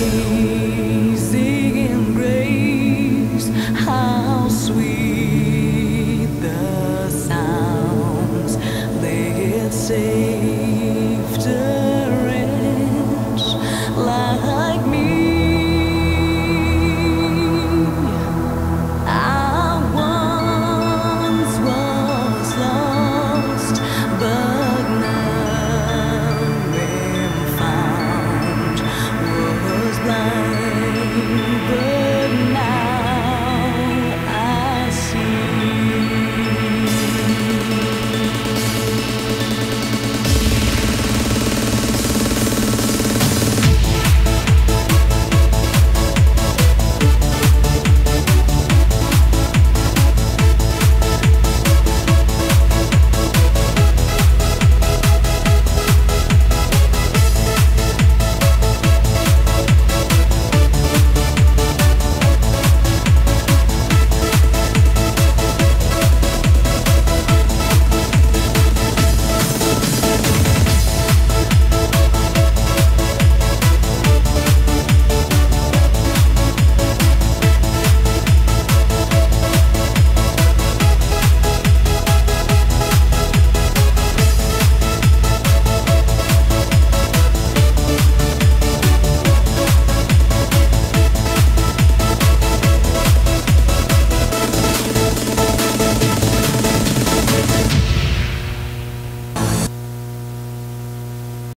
Amazing grace, how sweet the sounds they say.